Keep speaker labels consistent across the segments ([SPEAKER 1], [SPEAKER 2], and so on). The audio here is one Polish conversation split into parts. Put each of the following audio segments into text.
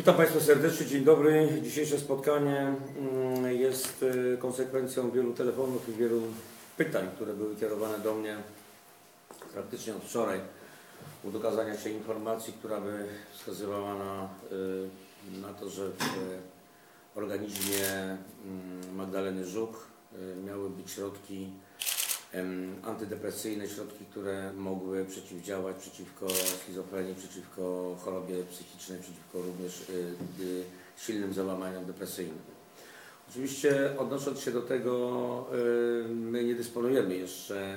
[SPEAKER 1] Witam Państwa serdecznie, dzień dobry. Dzisiejsze spotkanie mm, jest y, konsekwencją wielu telefonów i wielu pytań, które były kierowane do mnie praktycznie od wczoraj. U dokazania się informacji, która by wskazywała na, y, na to, że w organizmie mm, Magdaleny Żuk y, miały być środki antydepresyjne, środki, które mogły przeciwdziałać przeciwko schizofrenii, przeciwko chorobie psychicznej, przeciwko również y, y, silnym załamaniom depresyjnym. Oczywiście odnosząc się do tego, y, my nie dysponujemy jeszcze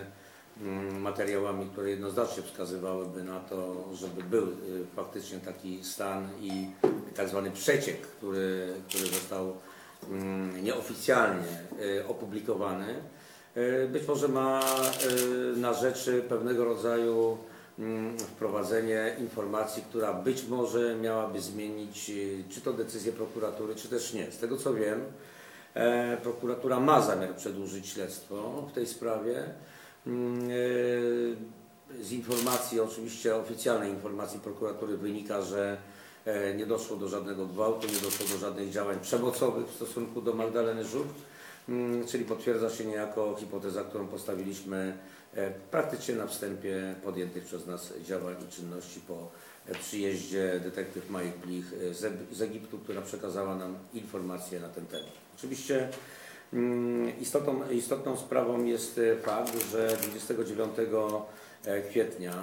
[SPEAKER 1] mm, materiałami, które jednoznacznie wskazywałyby na to, żeby był faktycznie taki stan i tak zwany przeciek, który, który został mm, nieoficjalnie opublikowany. Y, Być może ma y, na rzeczy pewnego rodzaju mm, wprowadzenie informacji, która być może miałaby zmienić y, czy to decyzję prokuratury, czy też nie. Z tego co wiem, e, prokuratura ma zamiar przedłużyć śledztwo w tej sprawie. Mm, e, Z informacji, oczywiście oficjalnej informacji prokuratury wynika, że e, nie doszło do żadnego gwałtu, nie doszło do żadnych działań przemocowych w stosunku do Magdaleny Żuk. Mm, czyli potwierdza się niejako hipoteza, którą postawiliśmy e, praktycznie na wstępie podjętych przez nas działań i czynności po e, przyjeździe detektyw Majek Blich e, z Eg- z Egiptu, która przekazała nam informacje na ten temat. Oczywiście mm, istotą, istotną sprawą jest fakt, że 29 e, kwietnia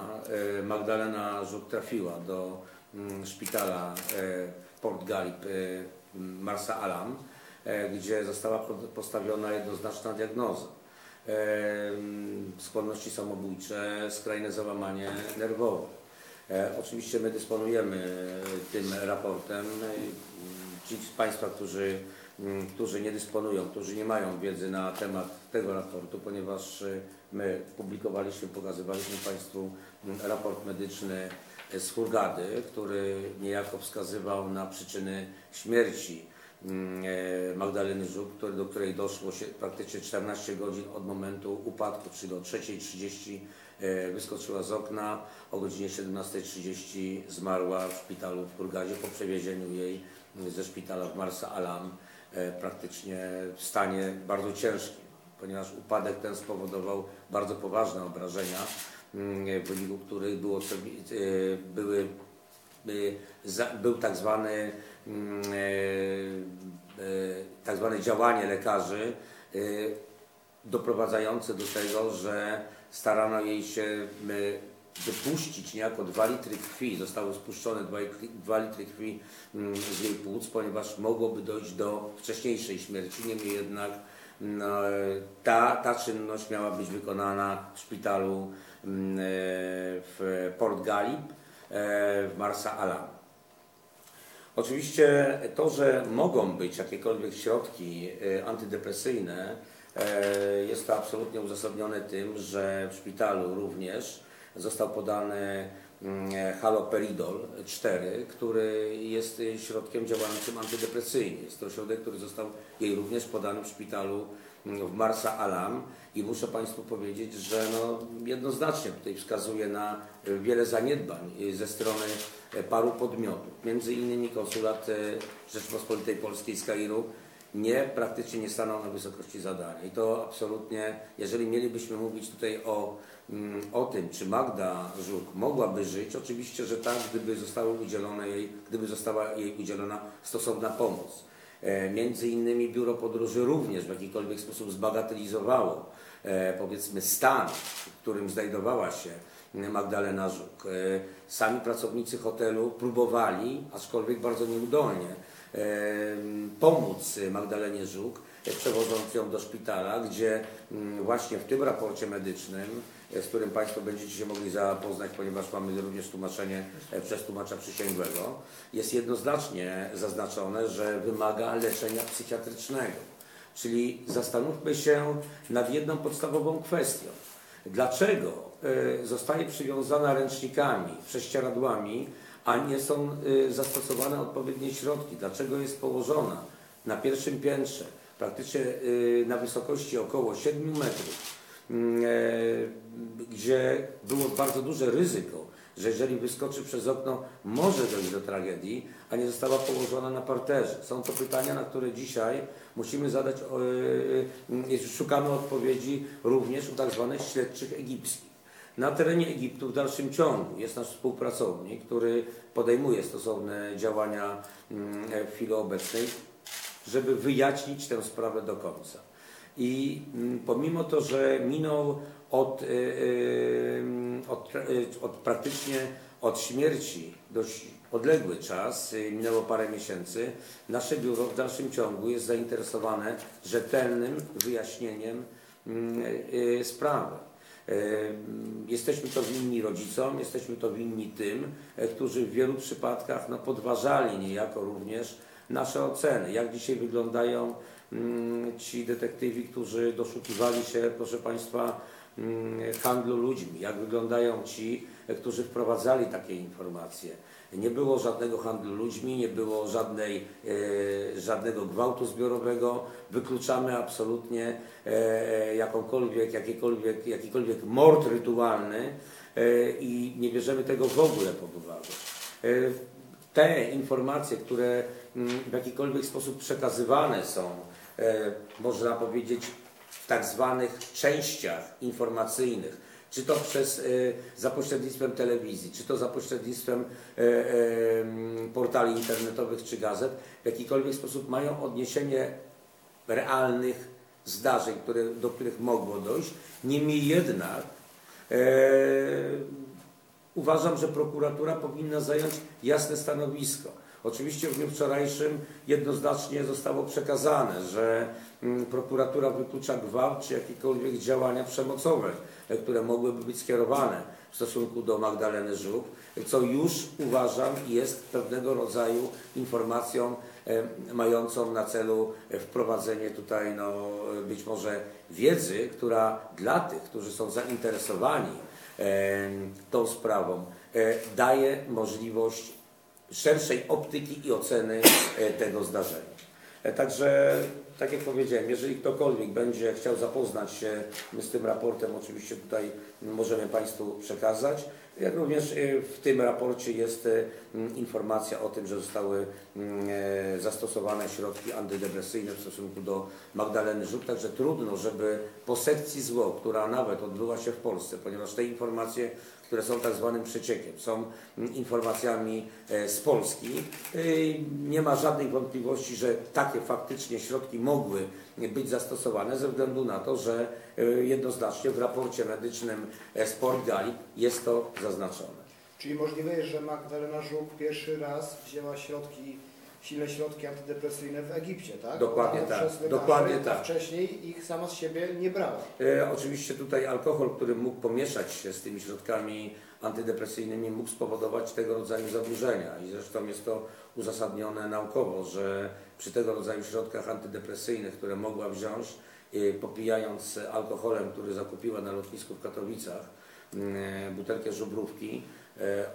[SPEAKER 1] Magdalena Żuk trafiła do mm, szpitala Port Galip Marsa Alam, gdzie została postawiona jednoznaczna diagnoza. E, mm, Skłonności samobójcze, skrajne załamanie nerwowe. E, Oczywiście my dysponujemy tym raportem. E, Ci z Państwa, którzy, mm, którzy nie dysponują, którzy nie mają wiedzy na temat tego raportu, ponieważ e, my publikowaliśmy, pokazywaliśmy Państwu mm, raport medyczny z Hurgady, który niejako wskazywał na przyczyny śmierci mm, e, Magdaleny Żuk, do której doszło się praktycznie 14 godzin od momentu upadku, czyli o 3.30 e, wyskoczyła z okna, o godzinie 17.30 zmarła w szpitalu w Hurgadzie. Po przewiezieniu jej ze szpitala w Marsa Alam e, praktycznie w stanie bardzo ciężkim, ponieważ upadek ten spowodował bardzo poważne obrażenia, mm, w wyniku których było, e, były był tak zwany mm, e, e, tak zwane działanie lekarzy e, doprowadzające do tego, że starano jej się e, wypuścić niejako 2 litry krwi, zostały spuszczone 2, litry krwi mm, z jej płuc, ponieważ mogłoby dojść do wcześniejszej śmierci, niemniej jednak e, ta, ta czynność miała być wykonana w szpitalu mm, e, w Port Galip e, w Marsa Alam. Oczywiście to, że mogą być jakiekolwiek środki e, antydepresyjne, e, jest to absolutnie uzasadnione tym, że w szpitalu również został podany mm, haloperidol 4, który jest e, środkiem działającym antydepresyjnie. Jest to środek, który został jej również podany w szpitalu w Marsa Alam i muszę Państwu powiedzieć, że no, jednoznacznie tutaj wskazuje na wiele zaniedbań e, ze strony e, paru podmiotów. Między innymi konsulat e, Rzeczpospolitej Polskiej z Kairu nie, praktycznie nie stanął na wysokości zadania. I to absolutnie, jeżeli mielibyśmy mówić tutaj o, mm, o tym, czy Magda Żuk mogłaby żyć, oczywiście, że tak, gdyby jej, gdyby została jej udzielona stosowna pomoc. E, Między innymi Biuro Podróży również w jakikolwiek sposób zbagatelizowało e, powiedzmy stan, w którym znajdowała się Magdalena Żuk. E, Sami pracownicy hotelu próbowali, aczkolwiek bardzo nieudolnie, pomóc Magdalenie Żuk, przewożąc ją do szpitala, gdzie mm, właśnie w tym raporcie medycznym, z którym Państwo będziecie się mogli zapoznać, ponieważ mamy również tłumaczenie e, przez tłumacza przysięgłego, jest jednoznacznie zaznaczone, że wymaga leczenia psychiatrycznego. Czyli zastanówmy się nad jedną podstawową kwestią. Dlaczego e, zostaje przywiązana ręcznikami, prześcieradłami, a nie są e, zastosowane odpowiednie środki? Dlaczego jest położona na pierwszym piętrze, praktycznie na wysokości około 7 metrów, gdzie było bardzo duże ryzyko że jeżeli wyskoczy przez okno, może dojść do tragedii, a nie została położona na parterze. Są to pytania, na które dzisiaj musimy zadać, yy, yy, szukamy odpowiedzi również u tak zwanych śledczych egipskich. Na terenie Egiptu w dalszym ciągu jest nasz współpracownik, który podejmuje stosowne działania mm, w chwili obecnej, żeby wyjaśnić tę sprawę do końca. I mm, pomimo to, że minął od, y, y, od, y, od praktycznie od śmierci dość odległy czas, minęło parę miesięcy, nasze biuro w dalszym ciągu jest zainteresowane rzetelnym wyjaśnieniem mm, sprawy. Jesteśmy to winni rodzicom, jesteśmy to winni tym, e, którzy w wielu przypadkach no, podważali niejako również nasze oceny, jak dzisiaj wyglądają ci detektywi, którzy doszukiwali się, proszę Państwa, mm, handlu ludźmi, jak wyglądają ci, którzy wprowadzali takie informacje. Nie było żadnego handlu ludźmi, nie było żadnej, e, żadnego gwałtu zbiorowego. Wykluczamy absolutnie e, jakąkolwiek, jakiekolwiek, jakikolwiek mord rytualny e, i nie bierzemy tego w ogóle pod uwagę. Te informacje, które mm, w jakikolwiek sposób przekazywane są, można powiedzieć, w tak zwanych częściach informacyjnych, czy to przez, y, za pośrednictwem telewizji, czy to za pośrednictwem y, portali internetowych czy gazet, w jakikolwiek sposób mają odniesienie realnych zdarzeń, które, do których mogło dojść. Niemniej jednak e, uważam, że prokuratura powinna zająć jasne stanowisko. Oczywiście w dniu wczorajszym jednoznacznie zostało przekazane, że mm, prokuratura wyklucza gwałt czy jakiekolwiek działania przemocowe, e, które mogłyby być skierowane w stosunku do Magdaleny Żuk, co już uważam jest pewnego rodzaju informacją e, mającą na celu wprowadzenie tutaj no, być może wiedzy, która dla tych, którzy są zainteresowani e, tą sprawą, daje możliwość szerszej optyki i oceny e, tego zdarzenia. E, także, tak jak powiedziałem, jeżeli ktokolwiek będzie chciał zapoznać się z tym raportem, oczywiście tutaj możemy Państwu przekazać. Jak również e, w tym raporcie jest informacja o tym, że zostały zastosowane środki antydepresyjne w stosunku do Magdaleny Żuk, także trudno, żeby po sekcji zło, która nawet odbyła się w Polsce, ponieważ te informacje które są tak zwanym przeciekiem, są mm, informacjami e, z Polski. E, nie ma żadnej wątpliwości, że takie faktycznie środki mogły być zastosowane ze względu na to, że e, jednoznacznie w raporcie medycznym Sport Gali jest to zaznaczone.
[SPEAKER 2] Czyli możliwe jest, że Magdalena Żuk pierwszy raz wzięła środki silne środki antydepresyjne w Egipcie, tak?
[SPEAKER 1] Dokładnie tak. Lekarzy, Dokładnie tak.
[SPEAKER 2] Wcześniej ich sama z siebie nie brała.
[SPEAKER 1] E, oczywiście tutaj alkohol, który mógł pomieszać się z tymi środkami antydepresyjnymi, mógł spowodować tego rodzaju zaburzenia. I zresztą jest to uzasadnione naukowo, że przy tego rodzaju środkach antydepresyjnych, które mogła wziąć, e, popijając alkoholem, który zakupiła na lotnisku w Katowicach, e, butelkę żubrówki,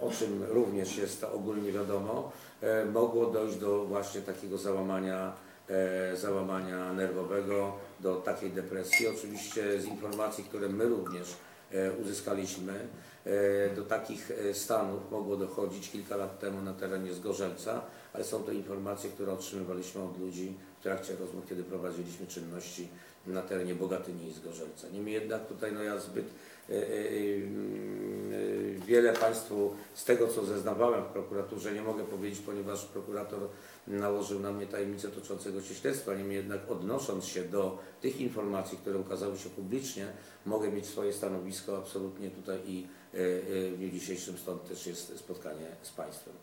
[SPEAKER 1] o czym również jest ogólnie wiadomo, E, mogło dojść do właśnie takiego załamania, e, załamania nerwowego, do takiej depresji. Oczywiście z informacji, które my również e, uzyskaliśmy, do takich stanów mogło dochodzić kilka lat temu na terenie Zgorzelca, ale są to informacje, które otrzymywaliśmy od ludzi w trakcie rozmów, kiedy prowadziliśmy czynności na terenie Bogatyni i Zgorzelca. Niemniej jednak tutaj no ja zbyt E, e, e, wiele Państwu z tego, co zeznawałem w prokuraturze, nie mogę powiedzieć, ponieważ prokurator nałożył na mnie tajemnicę toczącego się śledztwa. Niemniej jednak odnosząc się do tych informacji, które ukazały się publicznie, mogę mieć swoje stanowisko absolutnie tutaj i w dniu dzisiejszym stąd też jest spotkanie z Państwem.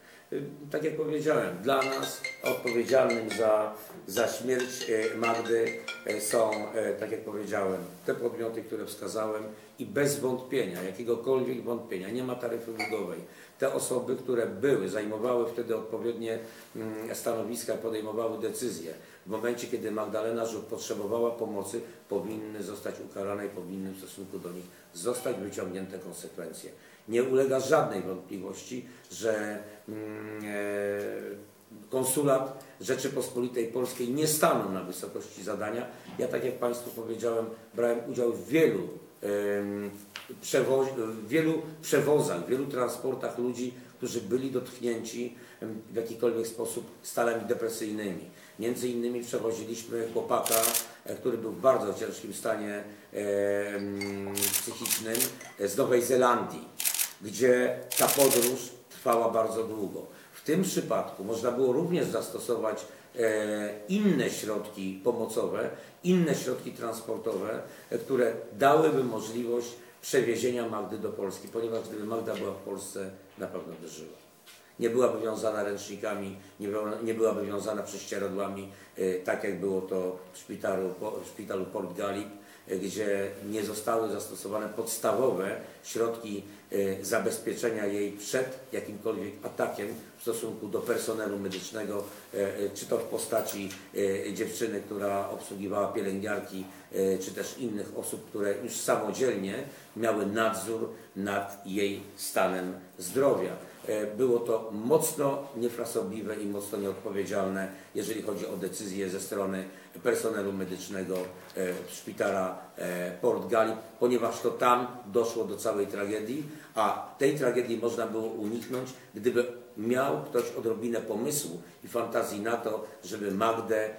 [SPEAKER 1] Tak jak powiedziałem, dla nas odpowiedzialnym za, za śmierć Magdy są, tak jak powiedziałem, te podmioty, które wskazałem i bez wątpienia, jakiegokolwiek wątpienia, nie ma taryfy ulgowej. Te osoby, które były, zajmowały wtedy odpowiednie mm, stanowiska, podejmowały decyzje. W momencie, kiedy Magdalena Żuk potrzebowała pomocy, powinny zostać ukarane i powinny w stosunku do nich zostać wyciągnięte konsekwencje. Nie ulega żadnej wątpliwości, że mm, e, konsulat Rzeczypospolitej Polskiej nie stanął na wysokości zadania. Ja, tak jak Państwu powiedziałem, brałem udział w wielu w wielu przewozach, w wielu transportach ludzi, którzy byli dotknięci w jakikolwiek sposób stanami depresyjnymi. Między innymi przewoziliśmy chłopaka, e, który był w bardzo ciężkim stanie psychicznym e, z Nowej Zelandii, gdzie ta podróż trwała bardzo długo. W tym przypadku można było również zastosować inne środki pomocowe, inne środki transportowe, e, które dałyby możliwość przewiezienia Magdy do Polski, ponieważ gdyby Magda była w Polsce, na pewno by żyła. Nie byłaby wiązana ręcznikami, nie, była, nie byłaby wiązana prześcieradłami, e, tak jak było to w szpitalu, w szpitalu Port Galip, e, gdzie nie zostały zastosowane podstawowe środki e, zabezpieczenia jej przed jakimkolwiek atakiem stosunku do personelu medycznego, e, e, czy to w postaci e, dziewczyny, która obsługiwała pielęgniarki, czy też innych osób, które już samodzielnie miały nadzór nad jej stanem zdrowia. Było to mocno niefrasobliwe i mocno nieodpowiedzialne, jeżeli chodzi o decyzje ze strony personelu medycznego szpitala Port Galip, ponieważ to tam doszło do całej tragedii, a tej tragedii można było uniknąć, gdyby miał ktoś odrobinę pomysłu i fantazji na to, żeby Magdę e,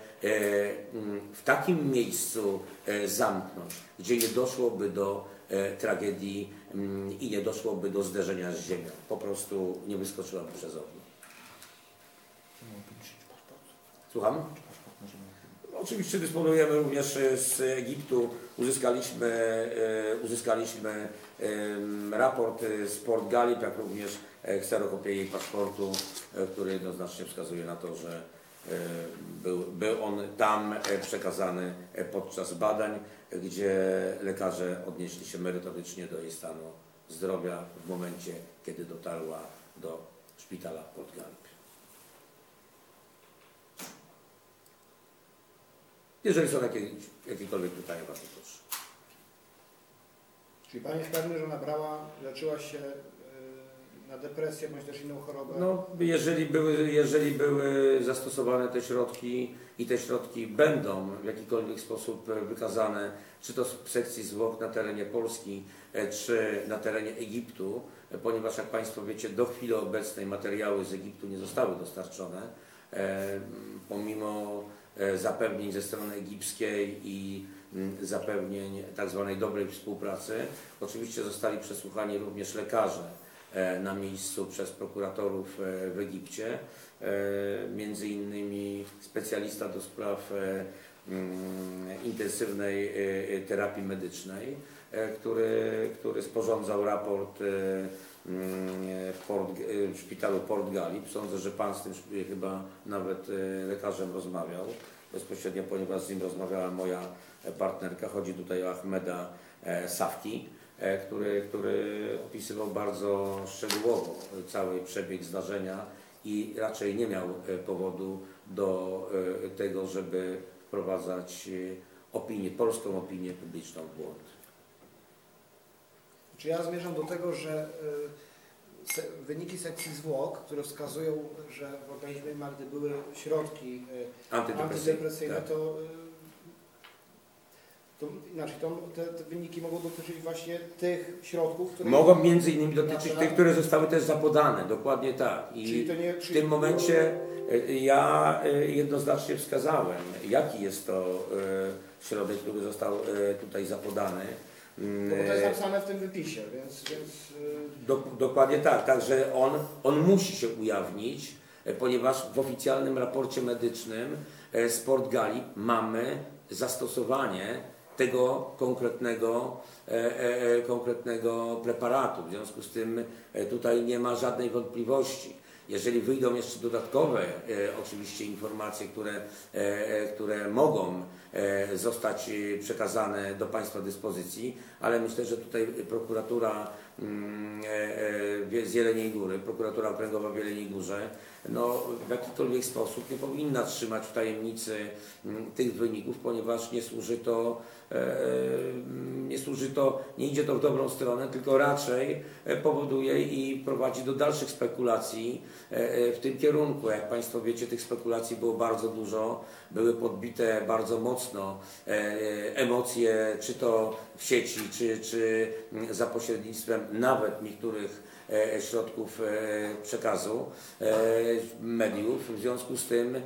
[SPEAKER 1] mm, w takim miejscu e, zamknąć, gdzie nie doszłoby do e, tragedii mm, i nie doszłoby do zderzenia z ziemią. Po prostu nie wyskoczyłaby przez okno. Słucham? Oczywiście dysponujemy również z Egiptu. Uzyskaliśmy, uzyskaliśmy raport e, z Port Galip, jak również e, kserokopię paszportu, e, który jednoznacznie wskazuje na to, że e, był, był on tam przekazany podczas badań, gdzie lekarze odnieśli się merytorycznie do jej stanu zdrowia w momencie, kiedy dotarła do szpitala Port Galip. Jeżeli są jakieś, jakiekolwiek pytania, bardzo proszę.
[SPEAKER 2] Czyli Pan jest pewny, że ona brała, leczyła się y, na depresję bądź też inną chorobę?
[SPEAKER 1] No, jeżeli były, jeżeli były zastosowane te środki i te środki będą w jakikolwiek sposób e, wykazane, czy to w sekcji zwłok na terenie Polski, e, czy na terenie Egiptu, e, ponieważ jak Państwo wiecie, do chwili obecnej materiały z Egiptu nie zostały dostarczone, e, pomimo e, zapewnień ze strony egipskiej i mm, zapewnień tak zwanej dobrej współpracy. Oczywiście zostali przesłuchani również lekarze e, na miejscu przez prokuratorów e, w Egipcie, między innymi specjalista do spraw mm, intensywnej terapii medycznej, który, który sporządzał raport Port, e, w szpitalu Port Galip. Sądzę, że Pan z tym chyba nawet e, lekarzem rozmawiał bezpośrednio, ponieważ z nim rozmawiała moja partnerka. Chodzi tutaj o Ahmeda e, Safki, e, który, który opisywał bardzo szczegółowo cały przebieg zdarzenia i raczej nie miał e, powodu do tego, żeby wprowadzać opinię, polską opinię publiczną w błąd.
[SPEAKER 2] Czy ja zmierzam do tego, że se, wyniki sekcji zwłok, które wskazują, że w organizmie Magdy były środki y, Antydepresyjne.
[SPEAKER 1] tak.
[SPEAKER 2] to, y, to inaczej, to, te, te wyniki mogą dotyczyć właśnie tych środków, które...
[SPEAKER 1] Mogą między innymi dotyczyć
[SPEAKER 2] Nasza-
[SPEAKER 1] tych, które zostały też zapodane, dokładnie tak.
[SPEAKER 2] Czyli
[SPEAKER 1] I
[SPEAKER 2] to nie,
[SPEAKER 1] w tym momencie e, ja e, jednoznacznie wskazałem, jaki jest to e, środek, który został e, tutaj zapodany. Mm,
[SPEAKER 2] No bo to jest
[SPEAKER 1] e,
[SPEAKER 2] napisane w tym wypisie, więc, więc y,
[SPEAKER 1] Do, dokładnie tak, także on, on musi się ujawnić, e, ponieważ w oficjalnym raporcie medycznym e, Sport Gali mamy zastosowanie tego konkretnego, konkretnego preparatu. W związku z tym tutaj nie ma żadnej wątpliwości. Jeżeli wyjdą jeszcze dodatkowe oczywiście informacje, które, które mogą zostać e, przekazane do Państwa dyspozycji, ale myślę, że tutaj prokuratura mm, e, e, z Jeleniej Góry, prokuratura okręgowa w Jeleniej Górze, no, w jakikolwiek sposób nie powinna trzymać w tajemnicy mm, tych wyników, ponieważ nie służy to, e, nie służy to, nie idzie to w dobrą stronę, tylko raczej e, powoduje i prowadzi do dalszych spekulacji e, w tym kierunku. Jak Państwo wiecie, tych spekulacji było bardzo dużo, były podbite bardzo mocno emocje, czy to w sieci, czy, czy za pośrednictwem nawet niektórych E, środków e, przekazu, e, mediów. W związku z tym,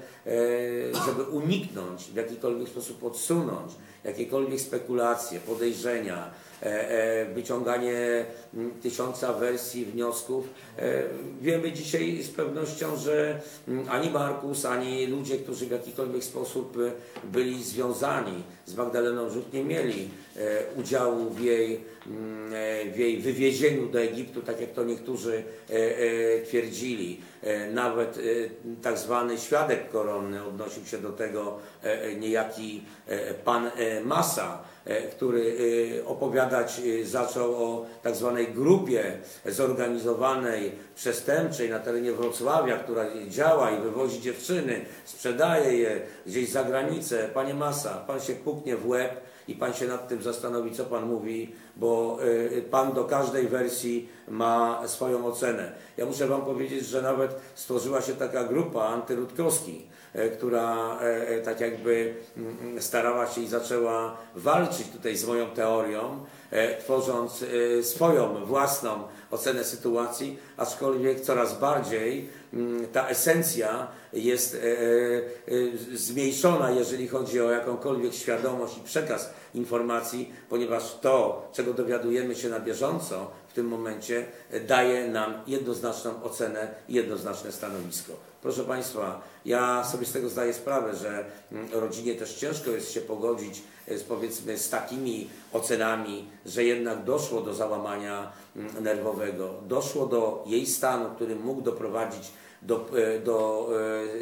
[SPEAKER 1] żeby uniknąć, w jakikolwiek sposób odsunąć jakiekolwiek spekulacje, podejrzenia, wyciąganie tysiąca wersji, wniosków. Wiemy dzisiaj z pewnością, że ani Markus, ani ludzie, którzy w jakikolwiek sposób byli związani z Magdaleną Żuk, nie mieli udziału w jej e, w jej wywiezieniu do Egiptu, tak jak to niektórzy e, e, twierdzili. Nawet tak zwany świadek koronny odnosił się do tego niejaki pan Masa, który opowiadać zaczął o tak zwanej grupie zorganizowanej, przestępczej na terenie Wrocławia, która działa i wywozi dziewczyny, sprzedaje je gdzieś za granicę. Panie Masa, pan się puknie w łeb i pan się nad tym zastanowi, co pan mówi, bo y, pan do każdej wersji ma swoją ocenę. Ja muszę wam powiedzieć, że nawet stworzyła się taka grupa antyrutkowski, e, która e, e, tak jakby mm, starała się i zaczęła walczyć tutaj z moją teorią, tworząc swoją własną ocenę sytuacji, aczkolwiek coraz bardziej mm, ta esencja jest zmniejszona, jeżeli chodzi o jakąkolwiek świadomość i przekaz informacji, ponieważ to, czego dowiadujemy się na bieżąco w tym momencie, daje nam jednoznaczną ocenę i jednoznaczne stanowisko. Proszę Państwa, ja sobie z tego zdaję sprawę, że mm, rodzinie też ciężko jest się pogodzić e, z, powiedzmy z takimi ocenami, że jednak doszło do załamania mm, nerwowego, doszło do jej stanu, który mógł doprowadzić do, e, do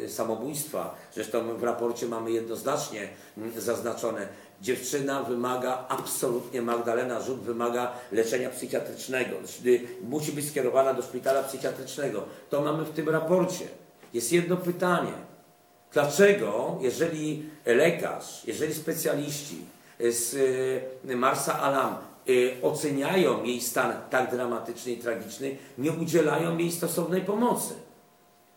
[SPEAKER 1] e, samobójstwa. Zresztą w raporcie mamy jednoznacznie mm, zaznaczone, Dziewczyna wymaga absolutnie, Magdalena Żuk wymaga leczenia psychiatrycznego. Musi być skierowana do szpitala psychiatrycznego. To mamy w tym raporcie. Jest jedno pytanie. Dlaczego, jeżeli lekarz, jeżeli specjaliści z y, Marsa Alam y, oceniają jej stan tak dramatyczny i tragiczny, nie udzielają jej stosownej pomocy?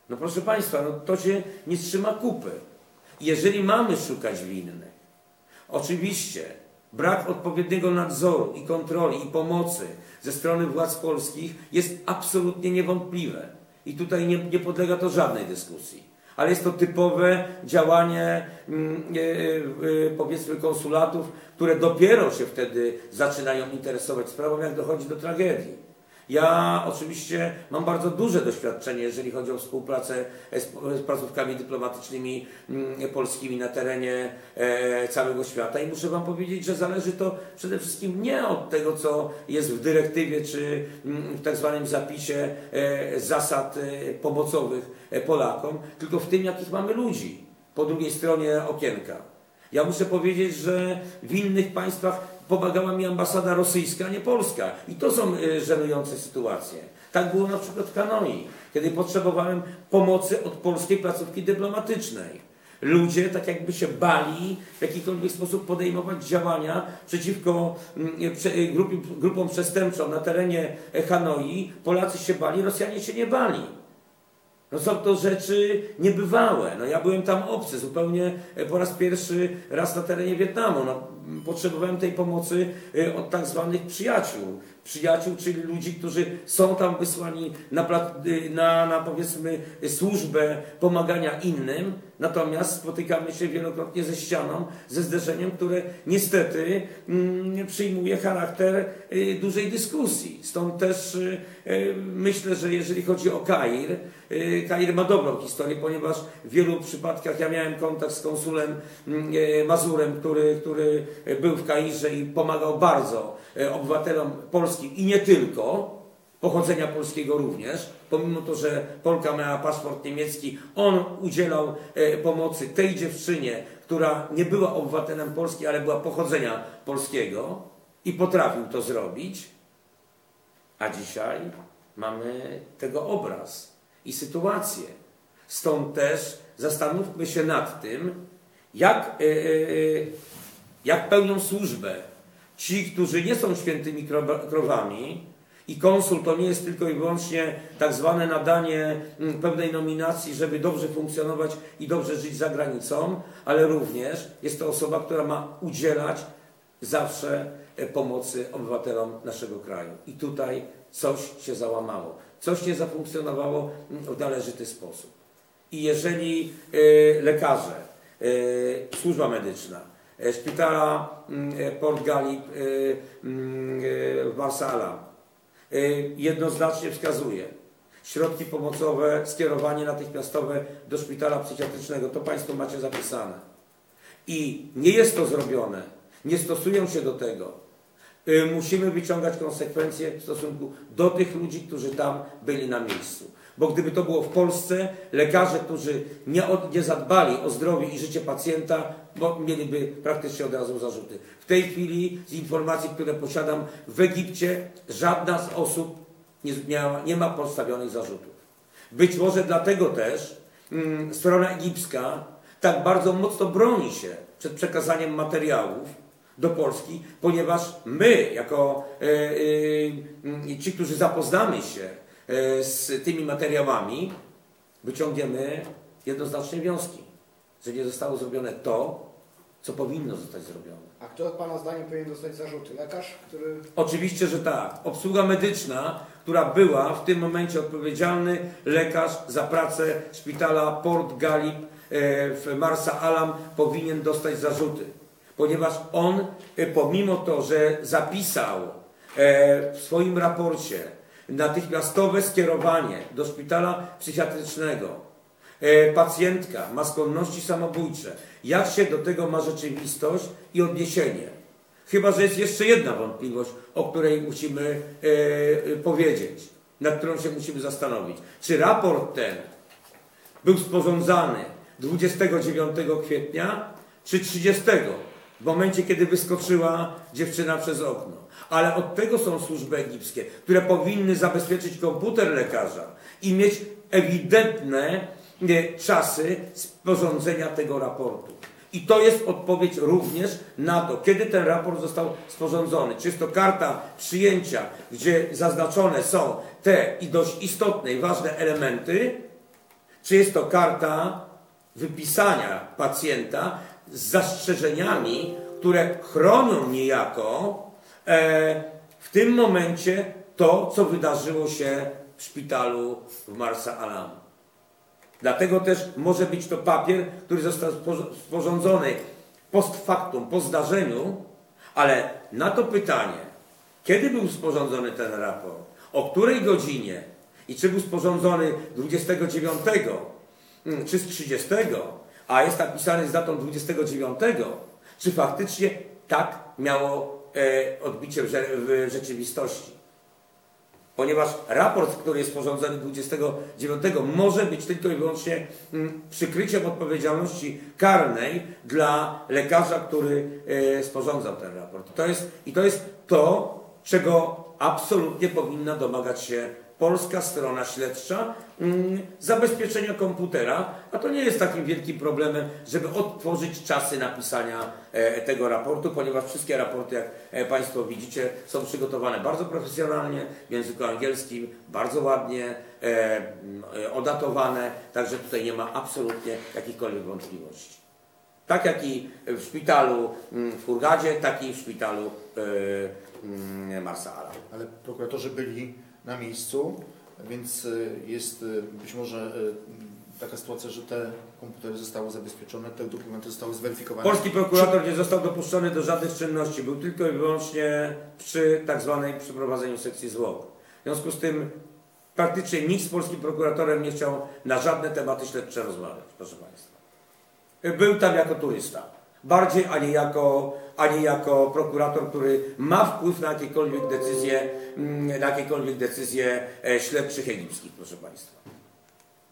[SPEAKER 1] No proszę Państwa, no to się nie trzyma kupy. Jeżeli mamy szukać winnych, Oczywiście brak odpowiedniego nadzoru i kontroli i pomocy ze strony władz polskich jest absolutnie niewątpliwe. I tutaj nie, nie podlega to żadnej dyskusji. Ale jest to typowe działanie, mm, e, e, powiedzmy, konsulatów, które dopiero się wtedy zaczynają interesować sprawą, jak dochodzi do tragedii. Ja oczywiście mam bardzo duże doświadczenie, jeżeli chodzi o współpracę z, z placówkami dyplomatycznymi mm, polskimi na terenie e, całego świata i muszę Wam powiedzieć, że zależy to przede wszystkim nie od tego, co jest w dyrektywie czy mm, w tak zwanym zapisie e, zasad e, pomocowych e, Polakom, tylko w tym, jakich mamy ludzi po drugiej stronie okienka. Ja muszę powiedzieć, że w innych państwach pomagała mi ambasada rosyjska, a nie polska. I to są y, żenujące sytuacje. Tak było na przykład w Kanoi, kiedy potrzebowałem pomocy od polskiej placówki dyplomatycznej. Ludzie tak jakby się bali w jakikolwiek sposób podejmować działania przeciwko mm, y, grupom przestępczym na terenie Hanoi. Polacy się bali, Rosjanie się nie bali. No są to rzeczy niebywałe. No ja byłem tam obcy, zupełnie e, po raz pierwszy raz na terenie Wietnamu. No, potrzebowałem tej pomocy e, od tak zwanych przyjaciół. Przyjaciół, czyli ludzi, którzy są tam wysłani na, na, na powiedzmy służbę pomagania innym, natomiast spotykamy się wielokrotnie ze ścianą, ze zderzeniem, które niestety mm, przyjmuje charakter y, dużej dyskusji. Stąd też y, y, myślę, że jeżeli chodzi o Kair, y, Kair ma dobrą historię, ponieważ w wielu przypadkach ja miałem kontakt z konsulem mm, y, Mazurem, który, który był w Kairze i pomagał bardzo y, obywatelom i nie tylko, pochodzenia polskiego również, pomimo to, że Polka miała paszport niemiecki, on udzielał e, pomocy tej dziewczynie, która nie była obywatelem Polski, ale była pochodzenia polskiego i potrafił to zrobić. A dzisiaj mamy tego obraz i sytuację. Stąd też zastanówmy się nad tym, jak, e, e, jak pełnią służbę ci, którzy nie są świętymi krowa- krowami, i konsul to nie jest tylko i wyłącznie tak zwane nadanie mm, pewnej nominacji, żeby dobrze funkcjonować i dobrze żyć za granicą, ale również jest to osoba, która ma udzielać zawsze e, pomocy obywatelom naszego kraju. I tutaj coś się załamało, coś nie zafunkcjonowało mm, w należyty sposób. I jeżeli e, lekarze, e, służba medyczna, szpitala mm, e, Port Galip e, mm, e, Marsala y, jednoznacznie wskazuje środki pomocowe, skierowanie natychmiastowe do szpitala psychiatrycznego. To Państwo macie zapisane. I nie jest to zrobione. Nie stosują się do tego. Musimy wyciągać konsekwencje w stosunku do tych ludzi, którzy tam byli na miejscu. Bo gdyby to było w Polsce, lekarze, którzy nie, od, nie zadbali o zdrowie i życie pacjenta, bo mieliby praktycznie od razu zarzuty. W tej chwili, z informacji, które posiadam, w Egipcie żadna z osób nie, miała, nie ma postawionych zarzutów. Być może dlatego też mm, strona egipska tak bardzo mocno broni się przed przekazaniem materiałów do Polski, ponieważ my, jako e, e, ci, którzy zapoznamy się z tymi materiałami, wyciągniemy jednoznaczne wnioski, że nie zostało zrobione to, co powinno zostać zrobione.
[SPEAKER 2] A kto Pana zdaniem powinien dostać zarzuty? Lekarz, który...
[SPEAKER 1] Oczywiście, że tak. Obsługa medyczna, która była w tym momencie odpowiedzialny lekarz za pracę szpitala Port Galip e, w Marsa Alam powinien dostać zarzuty. Ponieważ on, e, pomimo to, że zapisał e, w swoim raporcie natychmiastowe skierowanie do szpitala psychiatrycznego, e, pacjentka ma skłonności samobójcze, jak się do tego ma rzeczywistość i odniesienie. Chyba, że jest jeszcze jedna wątpliwość, o której musimy e, e, powiedzieć, nad którą się musimy zastanowić. Czy raport ten był sporządzany 29 kwietnia, czy 30, w momencie, kiedy wyskoczyła dziewczyna przez okno. Ale od tego są służby egipskie, które powinny zabezpieczyć komputer lekarza i mieć ewidentne czasy sporządzenia tego raportu. I to jest odpowiedź również na to, kiedy ten raport został sporządzony. Czy jest to karta przyjęcia, gdzie zaznaczone są te i dość istotne i ważne elementy, czy jest to karta wypisania pacjenta z zastrzeżeniami, które chronią niejako e, w tym momencie to, co wydarzyło się w szpitalu w Marsa Alam. Dlatego też może być to papier, który został sporządzony post factum, po zdarzeniu, ale na to pytanie, kiedy był sporządzony ten raport, o której godzinie i czy był sporządzony 29 mm, czy z 30, a jest napisany z datą 29, czy faktycznie tak miało e, odbicie w, w rzeczywistości. Ponieważ raport, który jest sporządzony 29, może być tylko i wyłącznie mm, przykryciem odpowiedzialności karnej dla lekarza, który e, sporządzał ten raport. To jest, I to jest to, czego absolutnie powinna domagać się polska strona śledcza, mm, zabezpieczenia komputera, a to nie jest takim wielkim problemem, żeby odtworzyć czasy napisania e, tego raportu, ponieważ wszystkie raporty, jak e, Państwo widzicie, są przygotowane bardzo profesjonalnie, w języku angielskim, bardzo ładnie, e, odatowane, także tutaj nie ma absolutnie jakichkolwiek wątpliwości. Tak jak i w szpitalu mm, w Hurgadzie, tak i w szpitalu mm, Marsa Alam.
[SPEAKER 3] Ale prokuratorzy byli na miejscu, więc y, jest y, być może y, taka sytuacja, że te komputery zostały zabezpieczone, te dokumenty zostały zweryfikowane.
[SPEAKER 1] Polski prokurator nie został dopuszczony do żadnych czynności, był tylko i wyłącznie przy tak zwanej przeprowadzeniu sekcji zwłok. W związku z tym praktycznie nikt z polskim prokuratorem nie chciał na żadne tematy śledcze rozmawiać, proszę Państwa. Był tam jako turysta. Bardziej, a nie jako, a nie jako prokurator, który ma wpływ na jakiekolwiek decyzje, mm, na jakiekolwiek decyzje e, śledczych egipskich, proszę Państwa.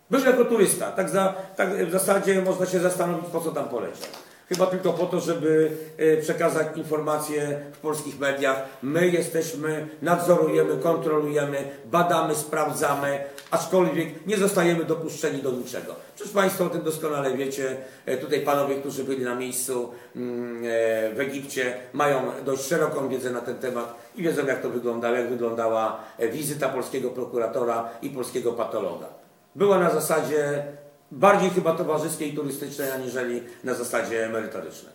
[SPEAKER 1] Był jako turysta. Tak, za, tak w zasadzie można się zastanowić, po co tam poleciał. Chyba tylko po to, żeby e, przekazać informacje w polskich mediach. My jesteśmy, nadzorujemy, kontrolujemy, badamy, sprawdzamy, aczkolwiek nie zostajemy dopuszczeni do niczego. Przecież Państwo o tym doskonale wiecie. E, Tutaj panowie, którzy byli na miejscu mm, e, w Egipcie, mają dość szeroką wiedzę na ten temat i wiedzą, jak to wyglądało, jak wyglądała wizyta polskiego prokuratora i polskiego patologa. Była na zasadzie bardziej chyba towarzyskiej, turystycznej, aniżeli na zasadzie merytorycznej.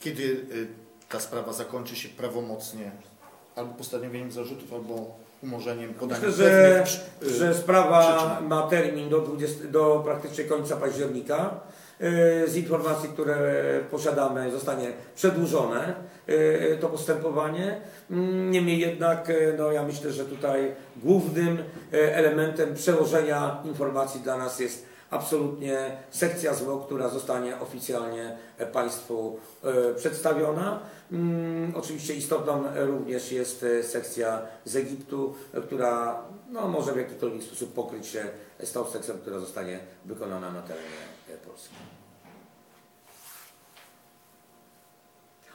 [SPEAKER 3] Kiedy y, ta sprawa zakończy się prawomocnie, albo postawieniem zarzutów, albo umorzeniem podania
[SPEAKER 1] Myślę, że,
[SPEAKER 3] przy-
[SPEAKER 1] że sprawa
[SPEAKER 3] przyczyn.
[SPEAKER 1] ma termin do, 20, do praktycznie końca października. Yy, Z informacji, które posiadamy, zostanie przedłużone yy, to postępowanie. Mm, Niemniej jednak, no ja myślę, że tutaj głównym elementem przełożenia informacji dla nas jest absolutnie sekcja zwłok, która zostanie oficjalnie e, Państwu e, przedstawiona. Mm, Oczywiście istotną również jest e, sekcja z Egiptu, która no, może w jakikolwiek sposób pokryć się z tą sekcją, która zostanie wykonana na terenie Polski.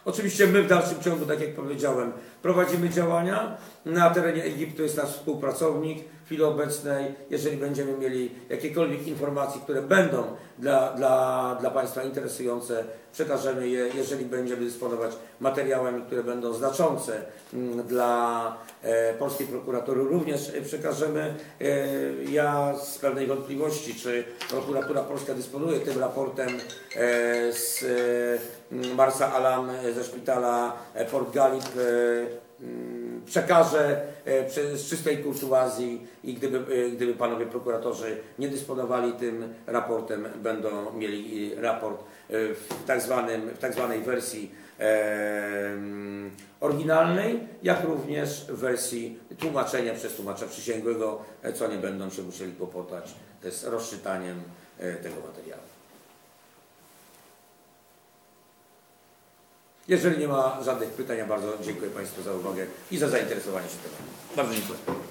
[SPEAKER 1] Oczywiście my w dalszym ciągu, tak jak powiedziałem, prowadzimy działania. Na terenie Egiptu jest nasz współpracownik. Chwili obecnej, jeżeli będziemy mieli jakiekolwiek informacje, które będą dla, dla, dla Państwa interesujące, przekażemy je. Jeżeli będziemy dysponować materiałami, które będą znaczące mm, dla e, polskiej prokuratury, również przekażemy. E, ja z pewnej wątpliwości, czy prokuratura polska dysponuje tym raportem e, z Marsa Alam ze szpitala Port Galip e, mm, przekażę e, przy- z czystej kurtuazji i gdyby, e, gdyby panowie prokuratorzy nie dysponowali tym raportem, będą mieli e, raport e, w tak, zwanym, w tak zwanej wersji mm, oryginalnej, jak również w wersji tłumaczenia przez tłumacza przysięgłego, co nie będą się musieli kłopotać z rozczytaniem tego materiału. Jeżeli nie ma żadnych pytań, bardzo dziękuję Państwu za uwagę i za zainteresowanie się tematem. Bardzo dziękuję.